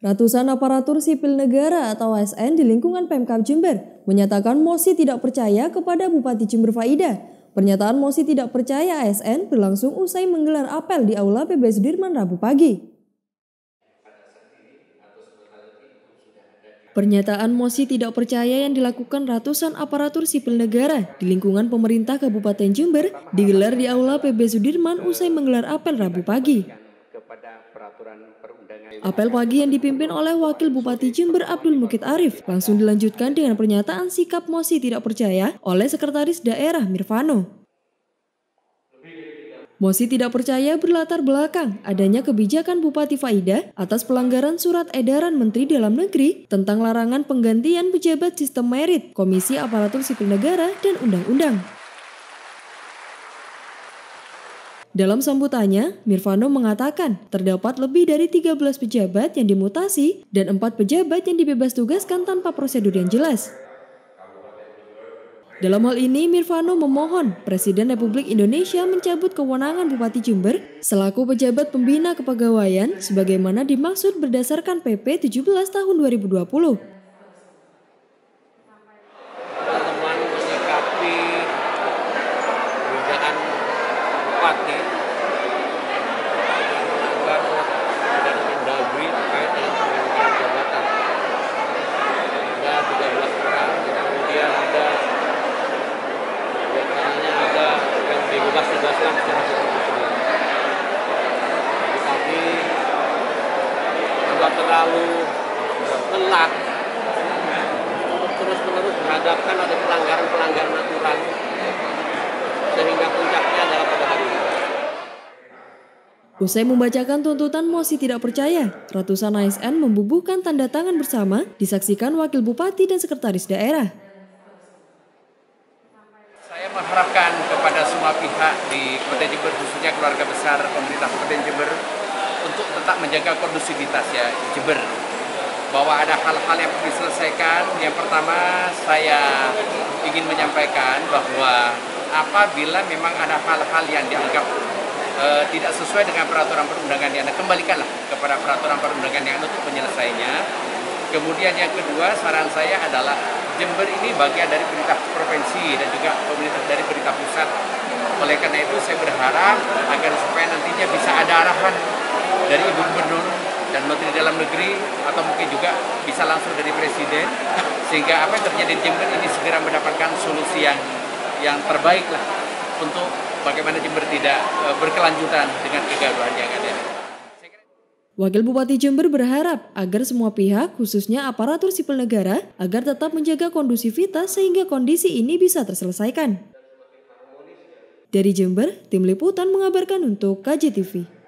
Ratusan aparatur sipil negara atau ASN di lingkungan Pemkab Jember menyatakan Mosi tidak percaya kepada Bupati Jember Faida. Pernyataan Mosi tidak percaya ASN berlangsung usai menggelar apel di Aula PB Sudirman Rabu pagi. Pernyataan Mosi tidak percaya yang dilakukan ratusan aparatur sipil negara di lingkungan pemerintah Kabupaten Jember digelar di Aula PB Sudirman usai menggelar apel Rabu pagi. Apel pagi yang dipimpin oleh Wakil Bupati Jember Abdul Mukit Arif langsung dilanjutkan dengan pernyataan sikap Mosi tidak percaya oleh Sekretaris Daerah Mirvano. Mosi tidak percaya berlatar belakang adanya kebijakan Bupati Faida atas pelanggaran surat edaran Menteri Dalam Negeri tentang larangan penggantian pejabat sistem merit, Komisi Aparatur Sipil Negara, dan Undang-Undang. Dalam sambutannya, Mirvano mengatakan terdapat lebih dari 13 pejabat yang dimutasi dan 4 pejabat yang dibebas tugaskan tanpa prosedur yang jelas. Dalam hal ini, Mirvano memohon Presiden Republik Indonesia mencabut kewenangan Bupati Jember selaku pejabat pembina kepegawaian sebagaimana dimaksud berdasarkan PP 17 tahun 2020. bupati agar tidak mendagri terkait dengan penggantian jabatan. Ada 13 orang, kemudian ada di antaranya ada dibebas tugaskan secara. Jadi kami tidak terlalu lelah untuk terus-menerus menghadapkan ada pelanggaran-pelanggaran aturan sehingga puncaknya adalah pada hari ini. Usai membacakan tuntutan Mosi tidak percaya, ratusan ASN membubuhkan tanda tangan bersama disaksikan Wakil Bupati dan Sekretaris Daerah. Saya mengharapkan kepada semua pihak di Kota Jember, khususnya keluarga besar pemerintah Kota Jember, untuk tetap menjaga kondusivitas ya Jember. Bahwa ada hal-hal yang perlu diselesaikan. Yang pertama, saya ingin menyampaikan bahwa apabila memang ada hal-hal yang dianggap uh, tidak sesuai dengan peraturan perundangan yang kembalikanlah kepada peraturan perundangan yang untuk menyelesainya. Kemudian yang kedua saran saya adalah Jember ini bagian dari pemerintah provinsi dan juga pemerintah dari pemerintah pusat. Oleh karena itu saya berharap agar supaya nantinya bisa ada arahan dari Ibu Gubernur dan Menteri Dalam Negeri atau mungkin juga bisa langsung dari Presiden sehingga apa yang terjadi di Jember ini segera mendapatkan solusi yang yang terbaik lah untuk bagaimana Jember tidak e, berkelanjutan dengan kegaduhan yang ada. Wakil Bupati Jember berharap agar semua pihak, khususnya aparatur sipil negara, agar tetap menjaga kondusivitas sehingga kondisi ini bisa terselesaikan. Dari Jember, tim liputan mengabarkan untuk KJTV.